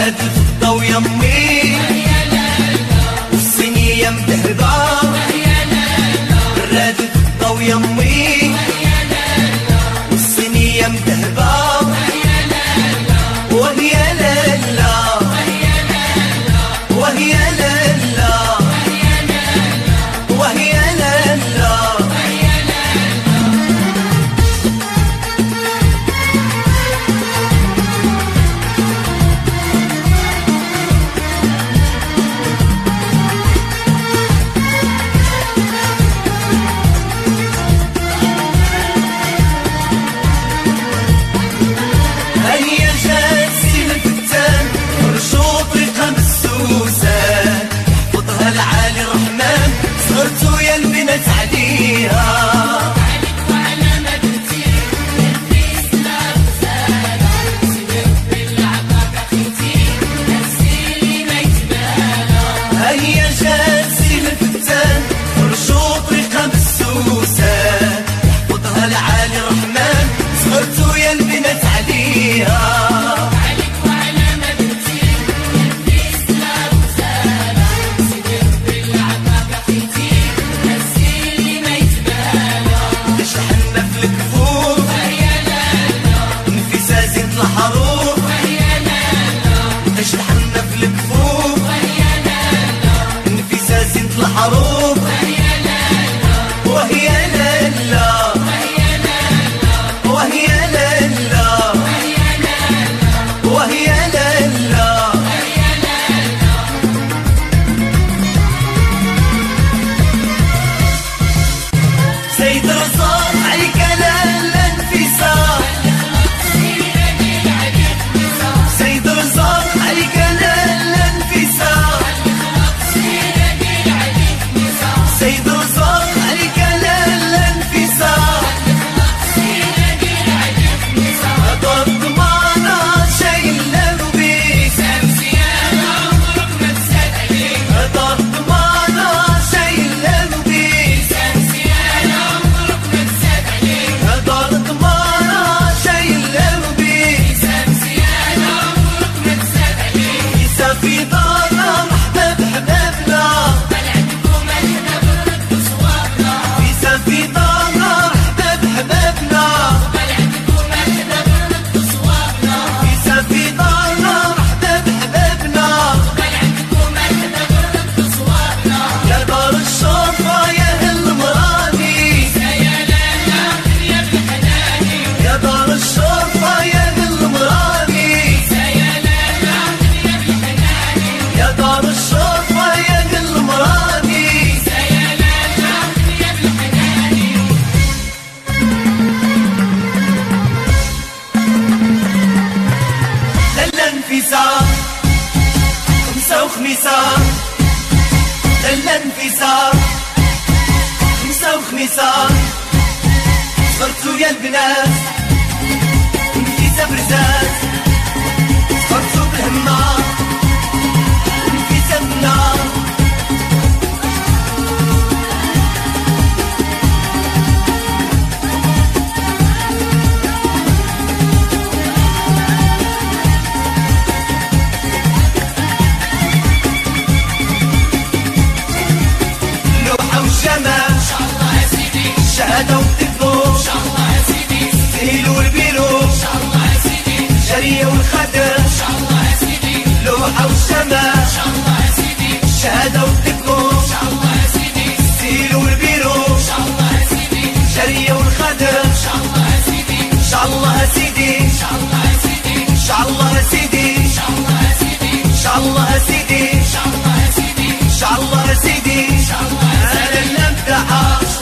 راد الفضة ويمي وخميسة للا انفصال خمسة وخميسة صرتوا يا البنات. لوحة وجمال شهادة وطبو سهيل والبيرو جرية والخدم إن شاء الله سيدي. إن شاء الله سيدي. إن شاء الله سيدي. إن شاء الله سيدي. أنا اللي امتحى